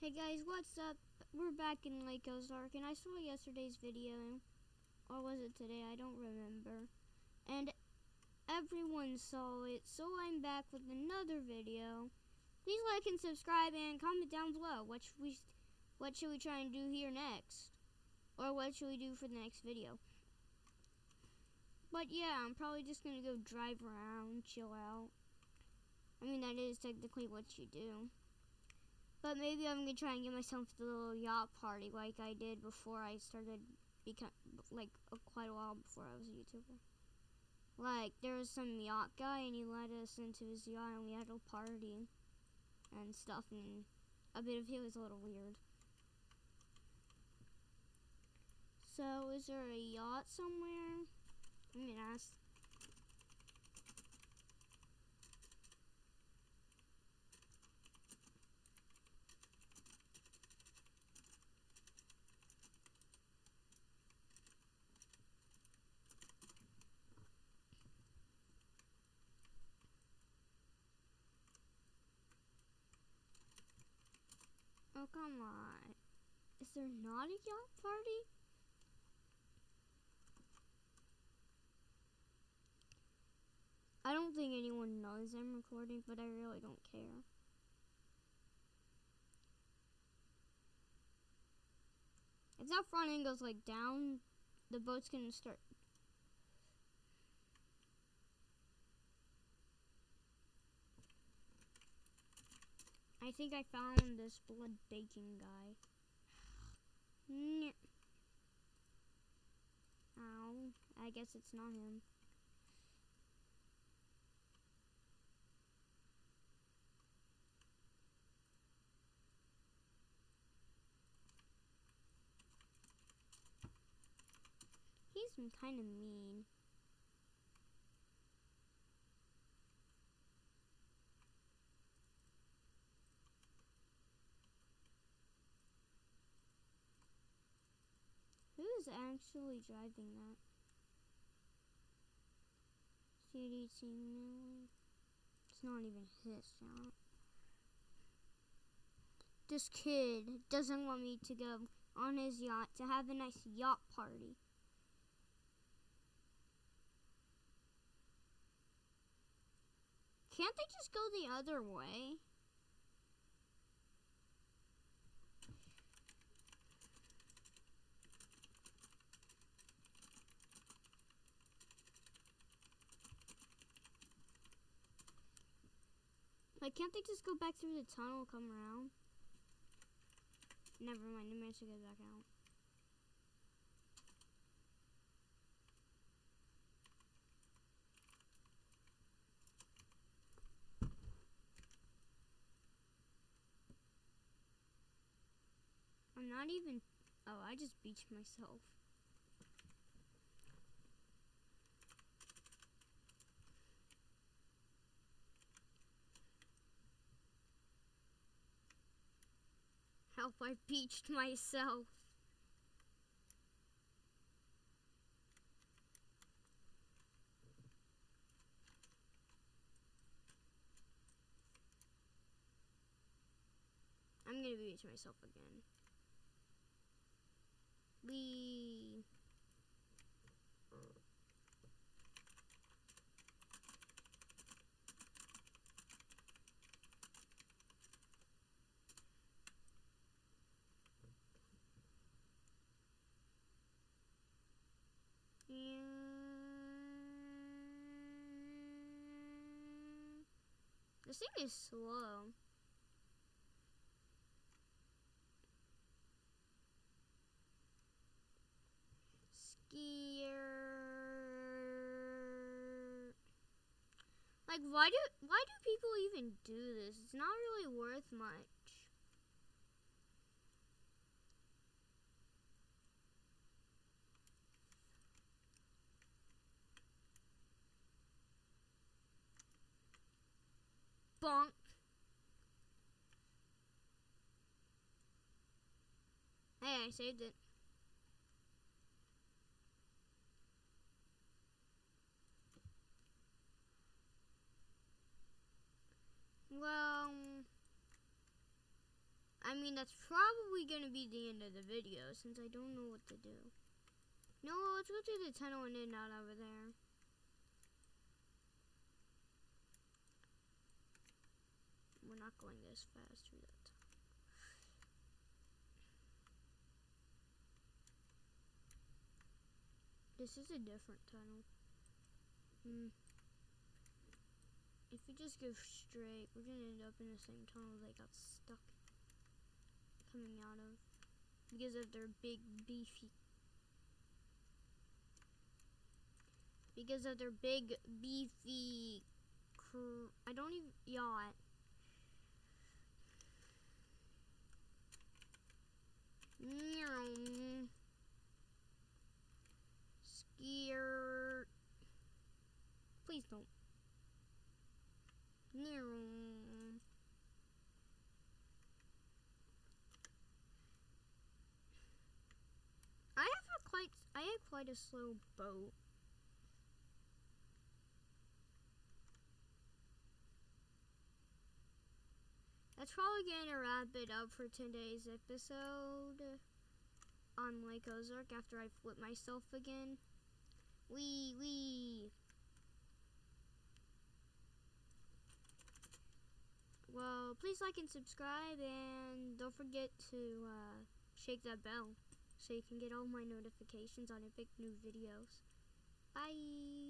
Hey guys, what's up? We're back in Lake Ozark, and I saw yesterday's video, or was it today? I don't remember. And everyone saw it, so I'm back with another video. Please like and subscribe and comment down below. What should we, what should we try and do here next, or what should we do for the next video? But yeah, I'm probably just gonna go drive around, chill out. I mean, that is technically what you do. But maybe I'm gonna try and get myself the little yacht party like I did before I started become like quite a while before I was a YouTuber. Like there was some yacht guy and he let us into his yacht and we had a party and stuff and a bit of it was a little weird. So is there a yacht somewhere? I'm gonna ask Come on. Is there not a yacht party? I don't think anyone knows I'm recording, but I really don't care. If that front end goes like down, the boat's gonna start I think I found this blood baking guy. Ow. I guess it's not him. He's kind of mean. Actually driving that? It's not even his shop. This kid doesn't want me to go on his yacht to have a nice yacht party. Can't they just go the other way? Like, can't they just go back through the tunnel come around? Never mind, I managed to get back out. I'm not even, oh, I just beached myself. Help, I beached myself. I'm gonna beach myself again. We This thing is slow. Skier. Like, why do why do people even do this? It's not really worth much. Bonk. Hey, I saved it. Well, I mean, that's probably going to be the end of the video since I don't know what to do. No, let's go to the tunnel and then out over there. We're not going this fast through that. This is a different tunnel. Hmm. If we just go straight, we're gonna end up in the same tunnel they got stuck coming out of. Because of their big beefy because of their big beefy I don't even yacht. Skier. Please don't. I have a quite I have quite a slow boat. That's probably going to wrap it up for today's episode on Lake Ozark after I flip myself again. Wee, wee. Well, please like and subscribe, and don't forget to uh, shake that bell so you can get all my notifications on epic new videos. Bye!